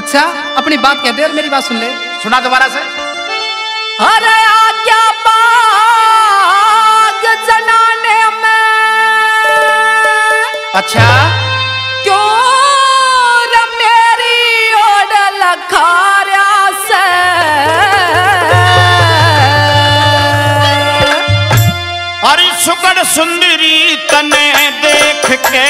अच्छा अपनी बात कह दे और मेरी बात सुन ले। सुना दोबारा से। अरे आज्ञा पाग जनाने में। अच्छा। क्यों मेरी ओर लखारा से? अरे सुकड़ सुंदरी तने देख के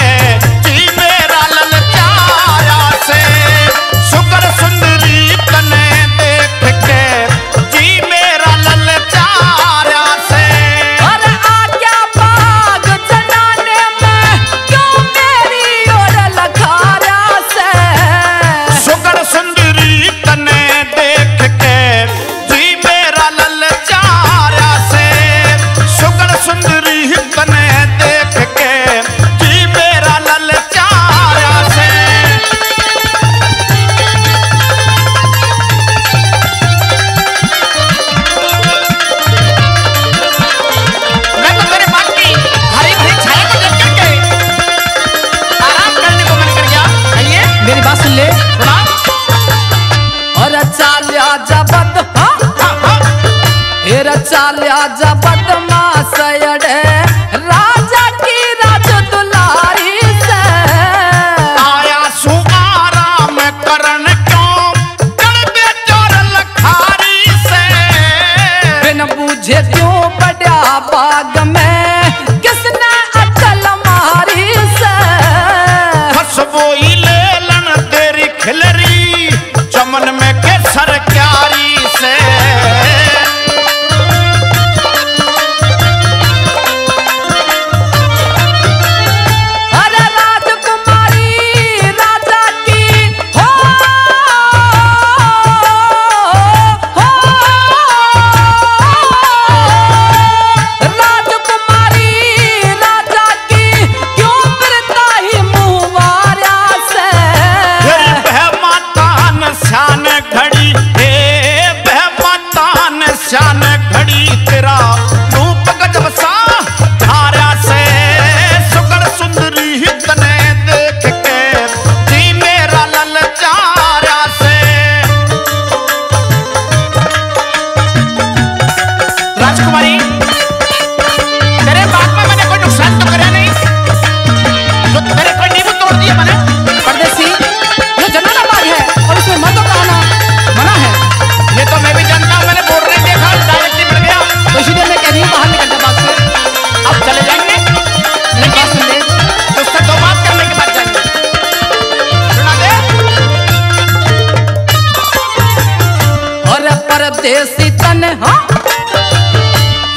परदेसी तन हाँ?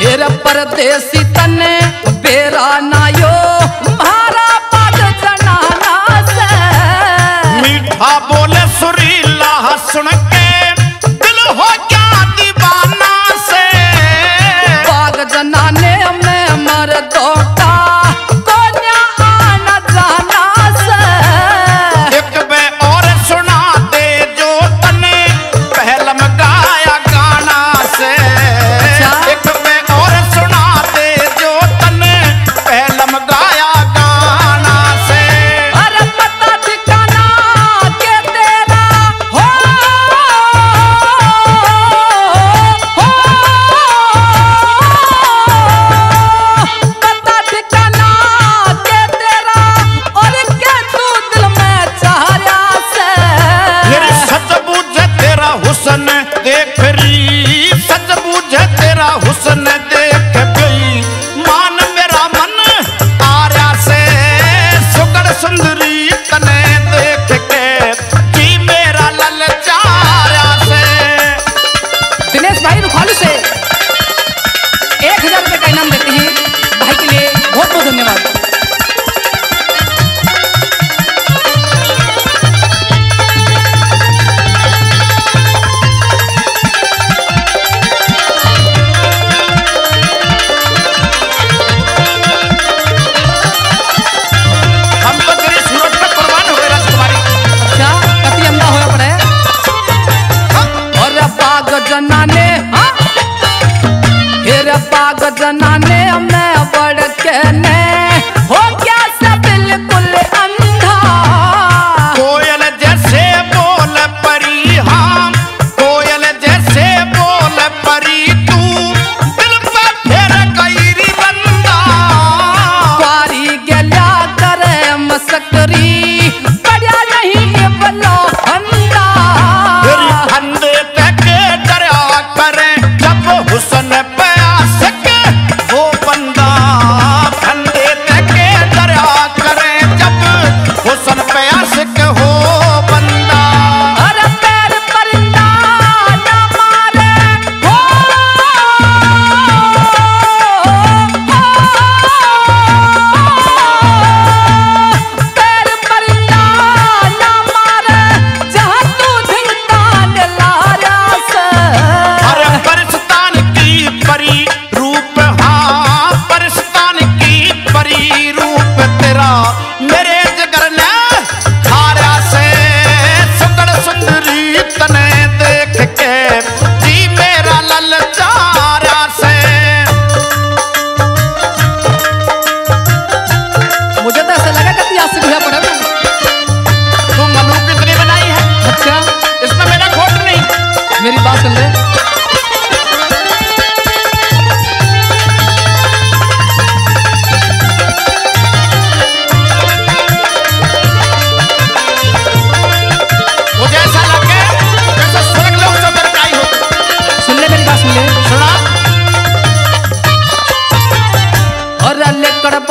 हेर परदेसी तन, बेरा ना यो, मारा पद जनाना से। मीठा बोले सुरीला हसण